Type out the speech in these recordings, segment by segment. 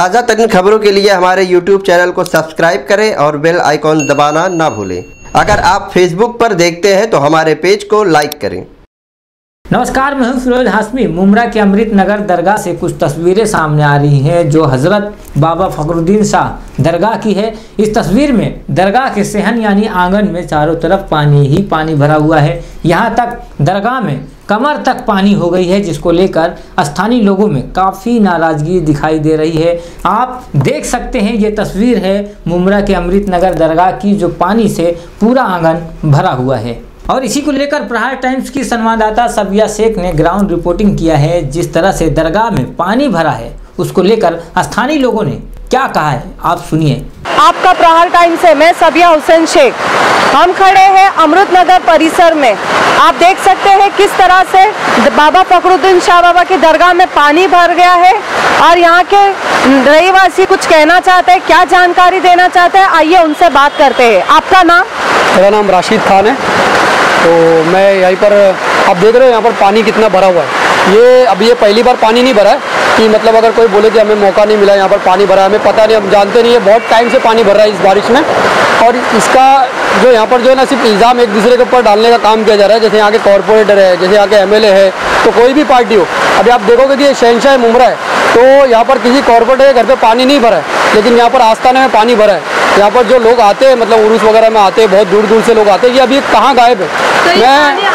ताज़ा तरीन खबरों के लिए हमारे यूट्यूब चैनल को सब्सक्राइब करें और बेल आइकॉन दबाना ना भूलें। अगर आप फेसबुक पर देखते हैं तो हमारे पेज को लाइक करें। नमस्कार, मैं हूँ फिरोज हाशमी। मुमरा के अमृत नगर दरगाह से कुछ तस्वीरें सामने आ रही हैं, जो हज़रत बाबा फखरुद्दीन शाह दरगाह की है। इस तस्वीर में दरगाह के सहन यानी आँगन में चारों तरफ़ पानी ही पानी भरा हुआ है। यहाँ तक दरगाह में कमर तक पानी हो गई है, जिसको लेकर स्थानीय लोगों में काफ़ी नाराज़गी दिखाई दे रही है। आप देख सकते हैं, ये तस्वीर है मुमरा के अमृत नगर दरगाह की, जो पानी से पूरा आँगन भरा हुआ है। और इसी को लेकर प्रहार टाइम्स की संवाददाता सबिया शेख ने ग्राउंड रिपोर्टिंग किया है, जिस तरह से दरगाह में पानी भरा है, उसको लेकर स्थानीय लोगों ने क्या कहा है? आप सुनिए। आपका प्रहार टाइम से मैं सबिया हुसैन शेख। हम खड़े हैं अमृत नगर परिसर में। आप देख सकते हैं किस तरह से बाबा फखरुद्दीन शाह बाबा की दरगाह में पानी भर गया है और यहाँ के रहीवासी कुछ कहना चाहते हैं क्या जानकारी देना चाहते हैं? आइए उनसे बात करते हैं। आपका नाम? मेरा नाम राशिद खान है। तो मैं यहीं पर आप देख रहे हो यहाँ पर पानी कितना भरा हुआ है। ये अब ये पहली बार पानी नहीं भरा है कि मतलब अगर कोई बोले कि हमें मौका नहीं मिला यहाँ पर पानी भरा है हमें पता नहीं हम जानते नहीं है बहुत टाइम से पानी भर रहा है इस बारिश में। और इसका जो यहाँ पर जो है ना सिर्फ़ इल्ज़ाम एक दूसरे के ऊपर डालने का काम किया जा रहा है जैसे यहाँ के कॉरपोरेटर है जैसे यहाँ के एम है तो कोई भी पार्टी हो। अभी आप देखोगे कि ये शहनशाह मुमरा है तो यहाँ पर किसी कॉरपोरेटर के घर पर पानी नहीं भरा है लेकिन यहाँ पर आस्थाने में पानी भरा है। यहाँ पर जो लोग आते हैं मतलब उर्स वगैरह में आते हैं बहुत दूर दूर से लोग आते हैं ये अभी कहाँ गायब है? तो ये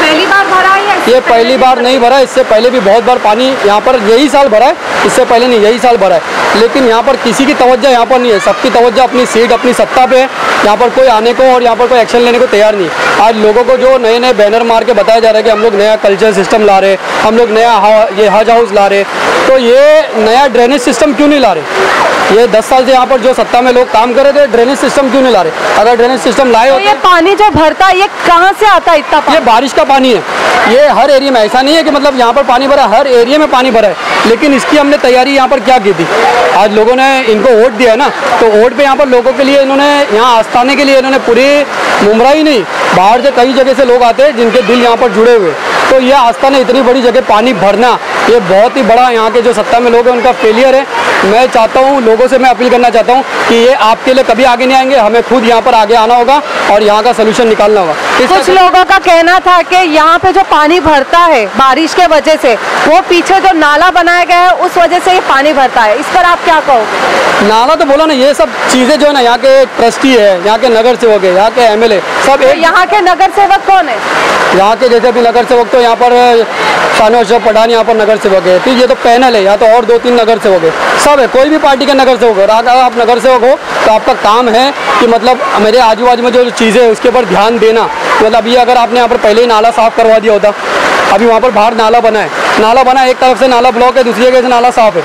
पहली बार भरा या पहली बार नहीं भरा, इससे पहले भी बहुत बार पानी यहाँ पर यही साल भरा है, इससे पहले नहीं, यही साल भरा है। लेकिन यहाँ पर किसी की तवज्जो यहाँ पर नहीं है, सबकी तवज्जो अपनी सीट, अपनी सत्ता पे है। यहाँ पर कोई आने को और यहाँ पर कोई एक्शन लेने को तैयार नहीं आज लोगों को जो नए नए बैनर मार के बताया जा रहा है कि हम लोग नया कल्चर सिस्टम ला रहे हम लोग नया ये हज हाउस ला रहे तो ये नया ड्रेनेज सिस्टम क्यों नहीं ला रहे? ये दस साल से यहाँ पर जो सत्ता में लोग काम कर रहे थे ड्रेनेज सिस्टम क्यों नहीं ला रहे? अगर ड्रेनेज सिस्टम लाए तो होते ये पानी जो भरता है ये कहाँ से आता है इतना ये बारिश का पानी है। ये हर एरिया में ऐसा नहीं है कि मतलब यहाँ पर पानी भरा हर एरिया में पानी भरा है। लेकिन इसकी हमने तैयारी यहाँ पर क्या की थी? आज लोगों ने इनको वोट दिया है ना तो वोट पे यहाँ पर लोगों के लिए इन्होंने यहाँ आस्थाने के लिए इन्होंने पूरी मुमरा ही नहीं बाहर से कई जगह से लोग आते हैं जिनके दिल यहाँ पर जुड़े हुए। तो ये आस्थाने इतनी बड़ी जगह पानी भरना, ये बहुत ही बड़ा यहाँ के जो सत्ता में लोग हैं, उनका फेलियर है। मैं चाहता हूँ, लोगों से मैं अपील करना चाहता हूँ कि ये आपके लिए कभी आगे नहीं आएँगे, हमें खुद यहाँ पर आगे आना होगा। और यहाँ का सोल्यूशन निकालना होगा। कुछ लोगों का कहना था कि यहाँ पे जो पानी भरता है बारिश के वजह से वो पीछे जो नाला बनाया गया है उस वजह से ये पानी भरता है। इस पर आप क्या कहोगे? नाला तो बोला ना ये सब चीज़ें जो है ना यहाँ के ट्रस्टी है यहाँ के नगर सेवक है यहाँ के एमएलए सब तो एक यहाँ के नगर सेवक कौन है? यहाँ के जैसे भी नगर सेवक तो यहाँ पर शानो अशरफ पठान यहाँ पर नगर सेवक है। तो ये तो पैनल है यहाँ तो और दो तीन नगर सेवक है। सब है कोई भी पार्टी के नगर सेवक हो अगर आप नगर सेवक हो तो आपका काम है कि मतलब मेरे आजू बाजू में जो चीज़ें है उसके ऊपर ध्यान देना। मतलब अभी अगर आपने यहाँ पर पहले ही नाला साफ़ करवा दिया होता, अभी वहाँ पर बाहर नाला बना है। नाला बना है, एक तरफ़ से नाला ब्लॉक है, दूसरी जगह से नाला साफ़ है।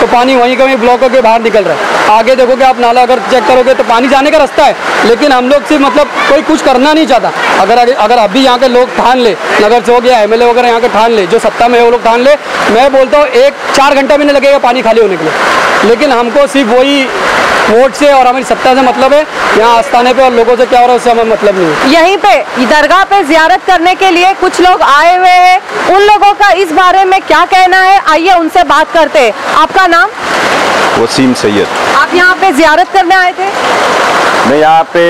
तो पानी वहीं का वहीं ब्लॉक होकर बाहर निकल रहा है। आगे देखोगे आप नाला अगर चेक करोगे तो पानी जाने का रास्ता है, लेकिन हम लोग सिर्फ़ मतलब कोई कुछ करना नहीं चाहता। अगर अगर अभी यहाँ के लोग ठान ले, नगर सेवक या एमएलए वगैरह यहाँ के ठान ले, जो सत्ता में है वो लोग ठान ले, मैं बोलता हूँ एक चार घंटा भी नहीं लगेगा पानी खाली होने के लिए। लेकिन हमको सिर्फ़ वही वोट से और हमारी सत्ता से मतलब है यहाँ आस्थाने पे और लोगों से क्या हो रहा है उससे हमें मतलब नहीं है। यहीं पे दरगाह पे जियारत करने के लिए कुछ लोग आए हुए हैं। उन लोगों का इस बारे में क्या कहना है आइए उनसे बात करते हैं। आपका नाम? वसीम सैयद। आप यहाँ पे जियारत करने आए थे? मैं यहाँ पे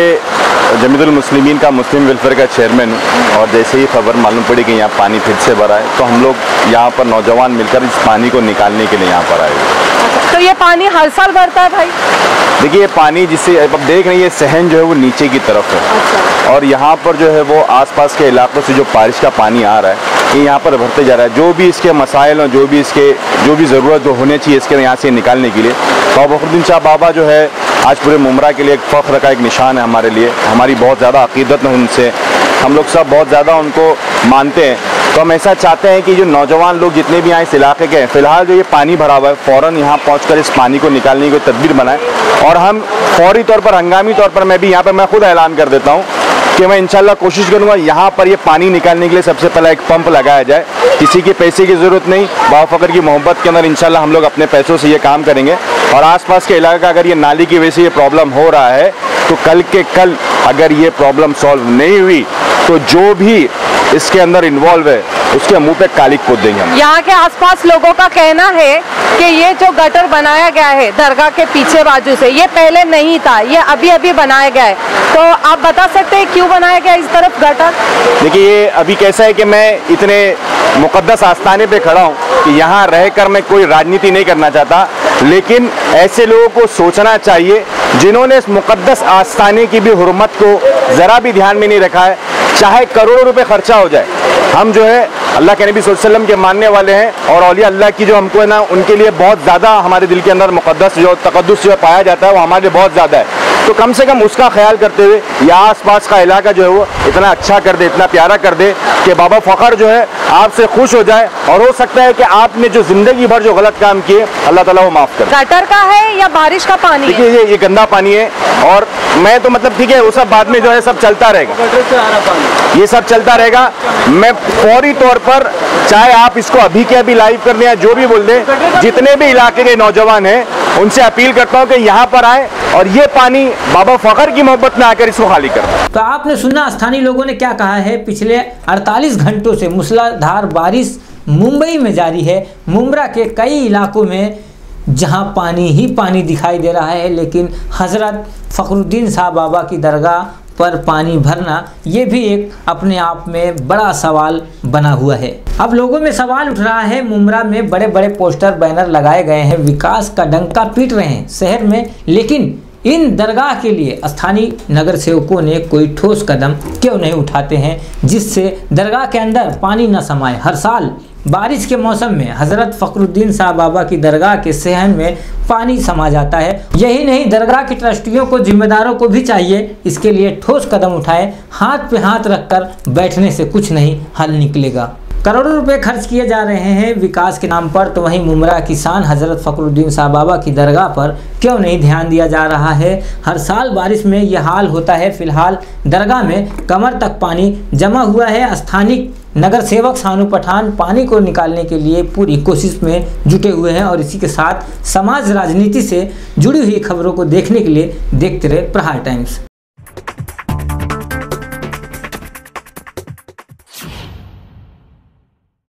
जमीतुल मुस्लिमीन का मुस्लिम वेलफेयर का चेयरमैन हूँ और जैसे ही खबर मालूम पड़ी कि यहाँ पानी फिर से भरा है तो हम लोग यहाँ पर नौजवान मिलकर इस पानी को निकालने के लिए यहाँ पर आए हुए हैं। तो ये पानी हर साल भरता है भाई? देखिए ये पानी जिससे अब देख रहे हैं ये सहन जो है वो नीचे की तरफ़ है। अच्छा। और यहाँ पर जो है वो आसपास के इलाकों से जो बारिश का पानी आ रहा है ये यहाँ पर भरते जा रहा है। जो भी इसके मसाइल और जो भी इसके जो भी ज़रूरत जो होने चाहिए इसके यहाँ से निकालने के लिए बाबा फखरुद्दीन शाह बाबा जो है आज पूरे मुमरा के लिए एक फ़ख्र का एक निशान है हमारे लिए। हमारी बहुत ज़्यादा अकीदत है उनसे। हम लोग सब बहुत ज़्यादा उनको मानते हैं। तो हम ऐसा चाहते हैं कि जो नौजवान लोग जितने भी यहाँ इस इलाके के हैं, फ़िलहाल जो ये पानी भरा हुआ है, फ़ौरन यहाँ पहुँच इस पानी को निकालने की तदबीर बनाएँ। और हम फौरी तौर पर, हंगामी तौर पर मैं भी यहाँ पर, मैं खुद ऐलान कर देता हूँ कि मैं इंशाल्लाह कोशिश करूँगा यहाँ पर ये पानी निकालने के लिए सबसे पहले एक पंप लगाया जाए। किसी के पैसे की ज़रूरत नहीं बाफ़कर की मोहब्बत के अंदर इंशाल्लाह हम लोग अपने पैसों से ये काम करेंगे। और आसपास के इलाके का अगर ये नाली की वजह से ये प्रॉब्लम हो रहा है तो कल के कल अगर ये प्रॉब्लम सॉल्व नहीं हुई तो जो भी इसके अंदर इन्वॉल्व है। उसके मुँह पे कालिक पोत देंगे हम। यहाँ के आसपास लोगों का कहना है कि ये जो गटर बनाया गया है दरगाह के पीछे बाजू से ये पहले नहीं था ये अभी अभी बनाया गया है। तो आप बता सकते हैं क्यों बनाया गया इस तरफ़ गटर? देखिए ये अभी कैसा है कि मैं इतने मुकदस आस्थाने पे खड़ा हूँ कि यहाँ रहकर मैं कोई राजनीति नहीं करना चाहता। लेकिन ऐसे लोगों को सोचना चाहिए जिन्होंने इस मुकदस आस्थाने की भी हरमत को ज़रा भी ध्यान में नहीं रखा है। चाहे करोड़ों रुपए खर्चा हो जाए। हम जो है, अल्लाह के नबी वसल्लम के मानने वाले हैं और अलिया अल्लाह की जो हमको है ना, उनके लिए बहुत ज़्यादा हमारे दिल के अंदर मुकदस जो तकदस जो पाया जाता है, वो हमारे लिए बहुत ज़्यादा है। तो कम से कम उसका ख्याल करते हुए या आसपास का इलाका जो है वो इतना अच्छा कर दे इतना प्यारा कर दे कि बाबा फ़खर जो है आपसे खुश हो जाए और हो सकता है कि आपने जो ज़िंदगी भर जो गलत काम किए अल्लाह ताला वो माफ़ कर गटर का है या बारिश का पानी है? देखिए ये ये गंदा पानी है और मैं तो मतलब ठीक है वो सब बाद में जो है सब चलता रहेगा। ये सब चलता रहेगा। मैं फौरी तौर पर चाहे आप इसको अभी के अभी लाइव कर दें या जो भी बोल दें जितने भी इलाके के नौजवान हैं उनसे अपील करता हूँ कि यहाँ पर आए और ये पानी बाबा फखर की मोहब्बत में आकर इसको खाली कर। तो आपने सुना, स्थानीय लोगों ने क्या कहा है? पिछले 48 घंटों से मूसलाधार बारिश मुंबई में जारी है। मुमरा के कई इलाकों में जहाँ पानी ही पानी दिखाई दे रहा है, लेकिन हज़रत फ़खरुद्दीन शाह बाबा की दरगाह पर पानी भरना, ये भी एक अपने आप में बड़ा सवाल बना हुआ है। अब लोगों में सवाल उठ रहा है मुमरा में बड़े बड़े पोस्टर, बैनर लगाए गए हैं, विकास का डंका पीट रहे हैं शहर में, लेकिन इन दरगाह के लिए स्थानीय नगर सेवकों ने कोई ठोस कदम क्यों नहीं उठाते हैं, जिससे दरगाह के अंदर पानी न समाए हर साल बारिश के मौसम में हज़रत फ़खरुद्दीन शाह बाबा की दरगाह के सहन में पानी समा जाता है। यही नहीं, दरगाह के ट्रस्टियों को, जिम्मेदारों को भी चाहिए, इसके लिए ठोस कदम उठाए, हाथ पे हाथ रखकर बैठने से कुछ नहीं, हल निकलेगा। करोड़ों रुपए खर्च किए जा रहे हैं विकास के नाम पर तो वहीं मुमरा किसान हज़रत फ़खरुद्दीन शाह बाबा की दरगाह पर क्यों नहीं ध्यान दिया जा रहा है? हर साल बारिश में यह हाल होता है। फ़िलहाल दरगाह में कमर तक पानी जमा हुआ है। स्थानिक नगर सेवक सानू पठान पानी को निकालने के लिए पूरी कोशिश में जुटे हुए हैं और इसी के साथ समाज राजनीति से जुड़ी हुई खबरों को देखने के लिए देखते रहे प्रहार टाइम्स।